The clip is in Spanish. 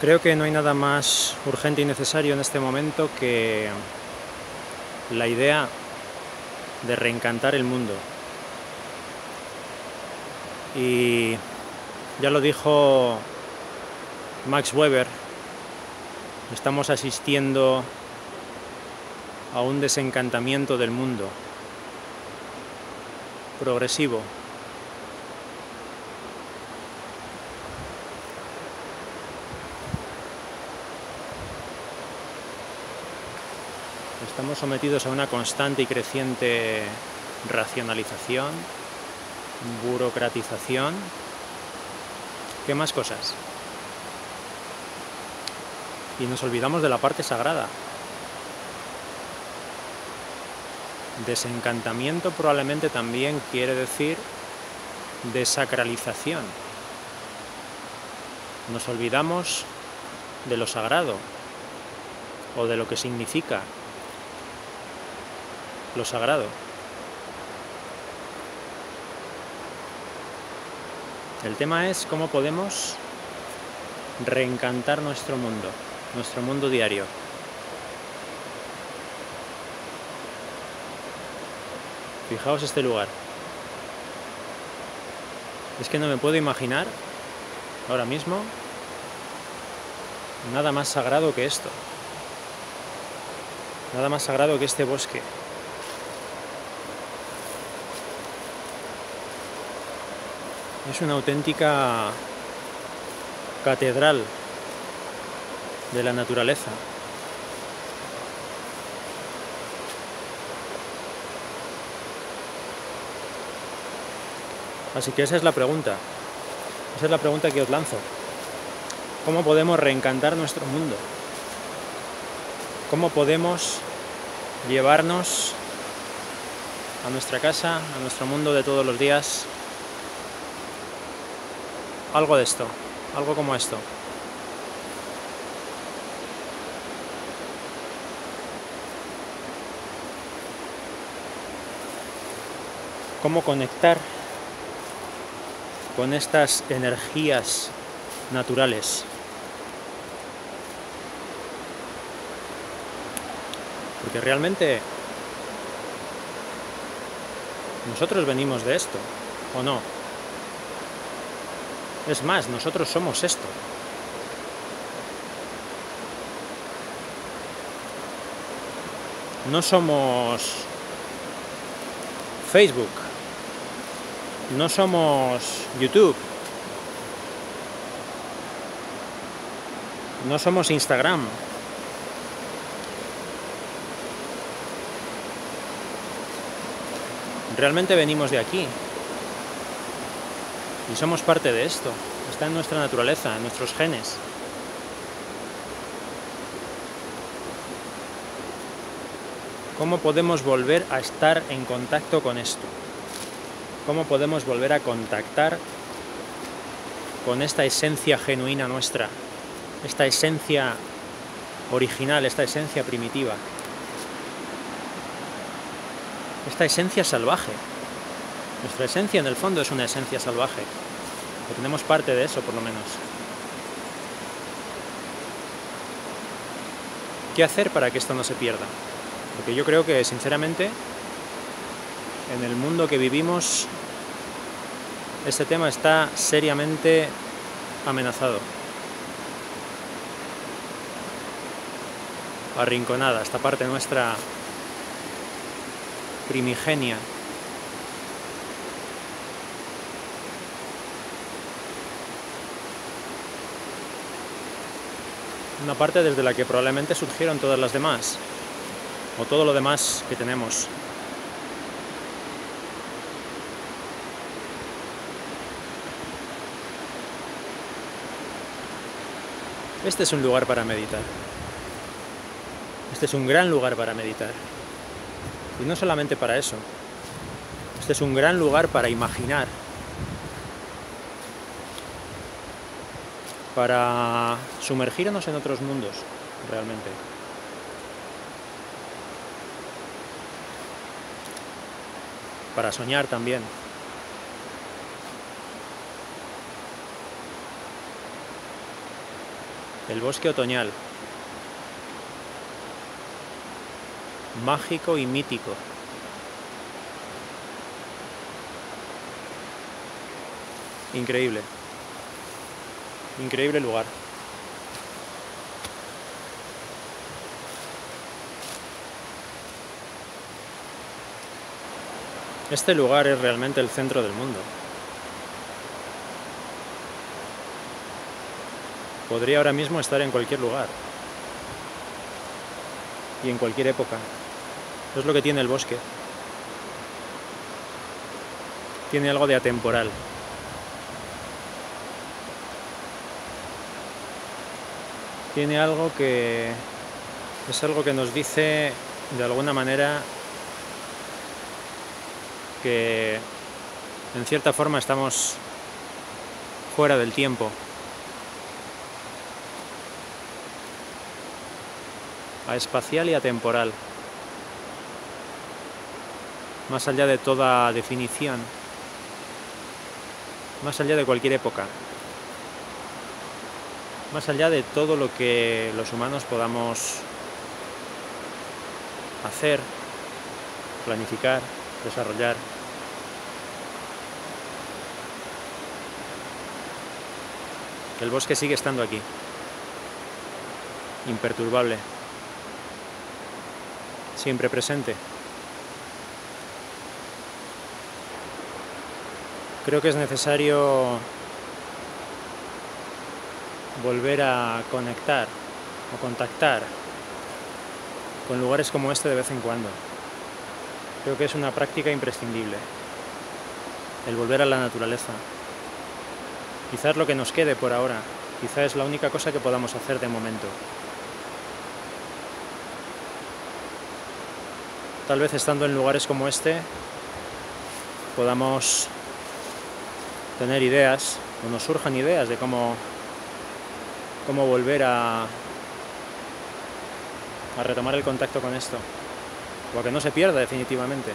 Creo que no hay nada más urgente y necesario en este momento que la idea de reencantar el mundo. Y ya lo dijo Max Weber, estamos asistiendo a un desencantamiento del mundo progresivo, Estamos sometidos a una constante y creciente racionalización, burocratización. ¿Qué más cosas? Y nos olvidamos de la parte sagrada. Desencantamiento probablemente también quiere decir desacralización. Nos olvidamos de lo sagrado o de lo que significa lo sagrado. El tema es cómo podemos reencantar nuestro mundo, nuestro mundo diario. Fijaos este lugar. Es que no me puedo imaginar ahora mismo nada más sagrado que esto. Nada más sagrado que este bosque. Es una auténtica catedral de la naturaleza. Así que esa es la pregunta. Esa es la pregunta que os lanzo. ¿Cómo podemos reencantar nuestro mundo? ¿Cómo podemos llevarnos a nuestra casa, a nuestro mundo de todos los días, algo de esto, algo como esto. Cómo conectar con estas energías naturales. Porque realmente nosotros venimos de esto, ¿o no? Es más, nosotros somos esto. No somos Facebook. No somos YouTube. No somos Instagram. Realmente venimos de aquí. Y somos parte de esto. Está en nuestra naturaleza, en nuestros genes. ¿Cómo podemos volver a estar en contacto con esto? ¿Cómo podemos volver a contactar con esta esencia genuina nuestra? Esta esencia original, esta esencia primitiva. Esta esencia salvaje. Nuestra esencia en el fondo es una esencia salvaje. O tenemos parte de eso por lo menos. ¿Qué hacer para que esto no se pierda? Porque yo creo que sinceramente en el mundo que vivimos este tema está seriamente amenazado. Arrinconada, esta parte nuestra primigenia una parte desde la que probablemente surgieron todas las demás, o todo lo demás que tenemos. Este es un lugar para meditar. Este es un gran lugar para meditar. Y no solamente para eso. Este es un gran lugar para imaginar, para sumergirnos en otros mundos, realmente. Para soñar también. El bosque otoñal. Mágico y mítico. Increíble. Increíble lugar. Este lugar es realmente el centro del mundo. Podría ahora mismo estar en cualquier lugar y en cualquier época. Es lo que tiene el bosque. Tiene algo de atemporal. Tiene algo que es algo que nos dice de alguna manera que en cierta forma estamos fuera del tiempo. A espacial y atemporal. Más allá de toda definición. Más allá de cualquier época. Más allá de todo lo que los humanos podamos hacer, planificar, desarrollar. El bosque sigue estando aquí, imperturbable, siempre presente. Creo que es necesario volver a conectar o contactar con lugares como este de vez en cuando. Creo que es una práctica imprescindible, el volver a la naturaleza. Quizás lo que nos quede por ahora, quizás es la única cosa que podamos hacer de momento. Tal vez estando en lugares como este podamos tener ideas o nos surjan ideas de cómo, cómo volver a, retomar el contacto con esto o a que no se pierda definitivamente.